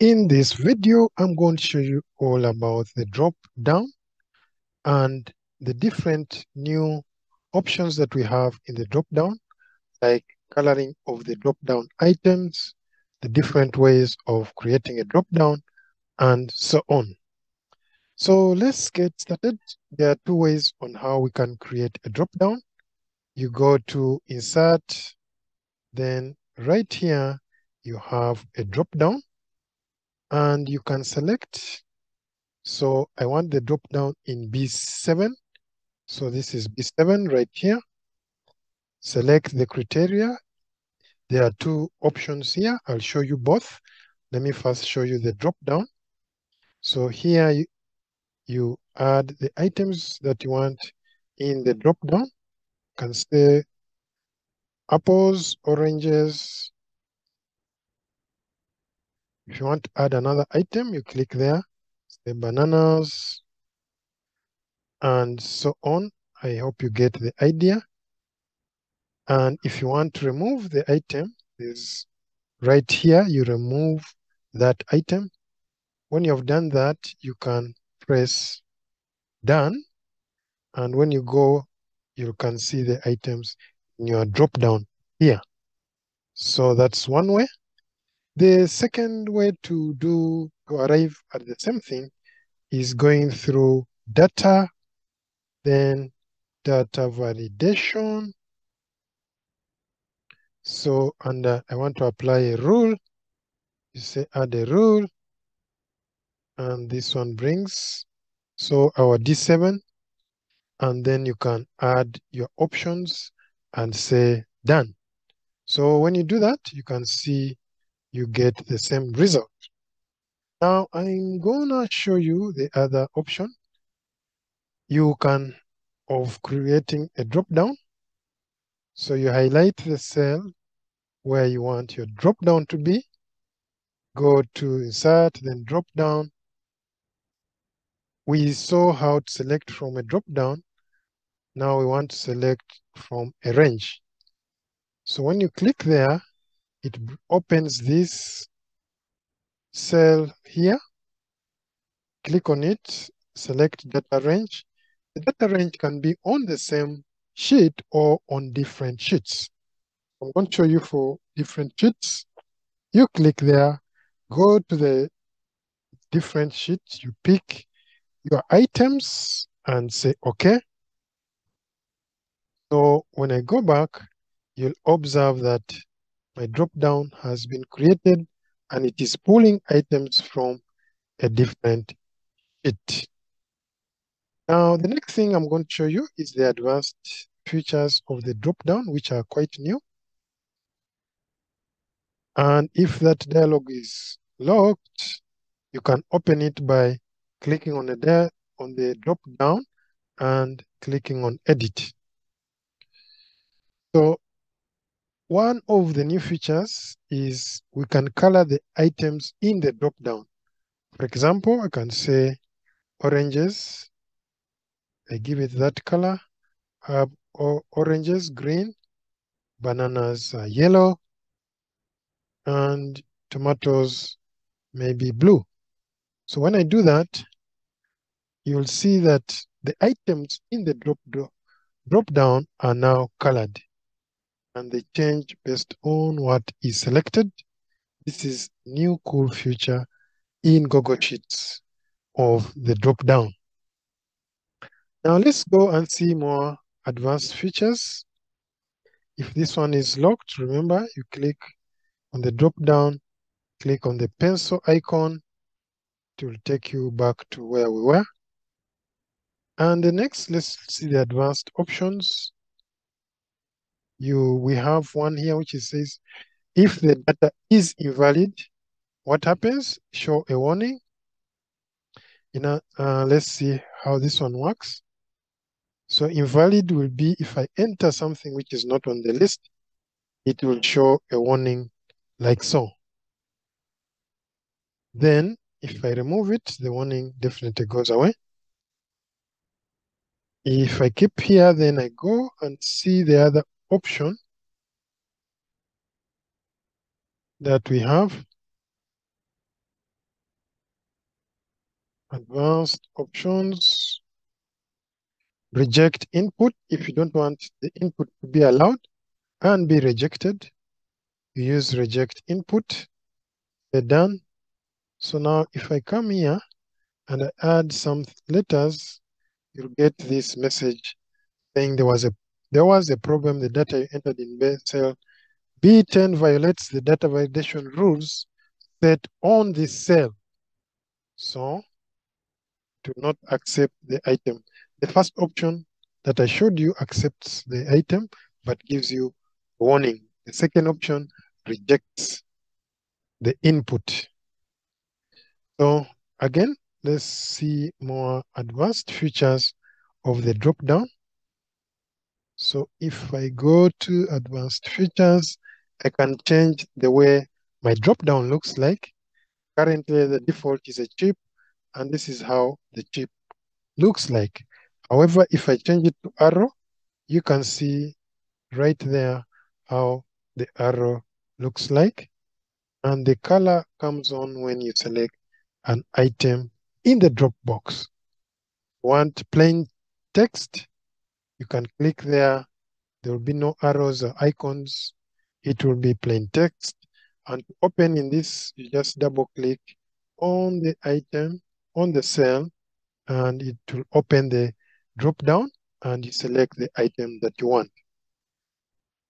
In this video, I'm going to show you all about the drop down and the different new options that we have in the drop down, like coloring of the drop down items, the different ways of creating a drop down, and so on. So let's get started. There are two ways on how we can create a drop down. You go to insert, then right here, you have a drop down and you can select. So I want the drop down in B7. So this is B7 right here. Select the criteria. There are two options here. I'll show you both. Let me first show you the drop down. So here you, add the items that you want in the drop down. You can say apples, oranges, if you want to add another item, you click there, say bananas, and so on. I hope you get the idea. And if you want to remove the item, is right here, you remove that item. When you have done that, you can press done. And when you go, you can see the items in your drop down here. So that's one way. The second way to do to arrive at the same thing is going through data, then data validation. So, uh, I want to apply a rule. You say add a rule, and this one brings so our D7, and then you can add your options and say done. So when you do that, you can see you get the same result. Now I'm gonna show you the other option. You can, of creating a drop down. So you highlight the cell where you want your drop down to be. Go to insert, then drop down. We saw how to select from a drop down. Now we want to select from a range. So when you click there, it opens this cell here. Click on it, select data range. The data range can be on the same sheet or on different sheets. I'm going to show you for different sheets. You click there, go to the different sheets, you pick your items and say, okay. So when I go back, you'll observe that my drop down has been created and it is pulling items from a different sheet. Now, the next thing I'm going to show you is the advanced features of the drop down, which are quite new. And if that dialog is locked, you can open it by clicking on the, there on the drop down and clicking on edit. So one of the new features is we can color the items in the drop-down. For example, I can say oranges. I give it that color. Have oranges, green. Bananas are yellow. And tomatoes may be blue. So when I do that, you'll see that the items in the drop, drop down are now colored and they change based on what is selected. This is new cool feature in Google Sheets of the drop down. Now let's go and see more advanced features. If this one is locked, remember you click on the drop down, click on the pencil icon. It will take you back to where we were. And the next, let's see the advanced options you we have one here which says if the data is invalid, what happens? Show a warning. You know, uh, let's see how this one works. So invalid will be if I enter something which is not on the list, it will show a warning like so. Then if I remove it, the warning definitely goes away. If I keep here, then I go and see the other option that we have. Advanced options. Reject input if you don't want the input to be allowed and be rejected. You use reject input. They're done. So now if I come here and I add some letters, you'll get this message saying there was a there was a problem. The data you entered in cell B10 violates the data validation rules set on this cell. So do not accept the item. The first option that I showed you accepts the item but gives you warning. The second option rejects the input. So again, let's see more advanced features of the drop-down. So if I go to advanced features, I can change the way my drop-down looks like. Currently, the default is a chip, and this is how the chip looks like. However, if I change it to arrow, you can see right there how the arrow looks like. And the color comes on when you select an item in the Dropbox. Want plain text? You can click there. There will be no arrows or icons. It will be plain text. And to open in this, you just double click on the item, on the cell, and it will open the drop down and you select the item that you want.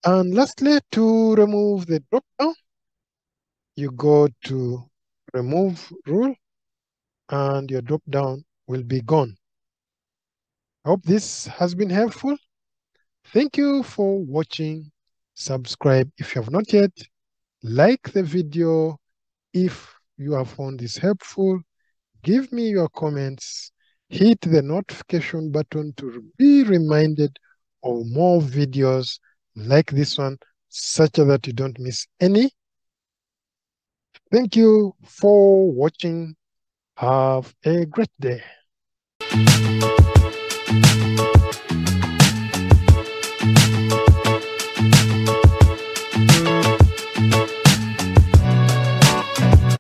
And lastly, to remove the drop down, you go to remove rule and your drop down will be gone. I hope this has been helpful. Thank you for watching. Subscribe if you have not yet. Like the video if you have found this helpful. Give me your comments. Hit the notification button to be reminded of more videos like this one, such that you don't miss any. Thank you for watching. Have a great day.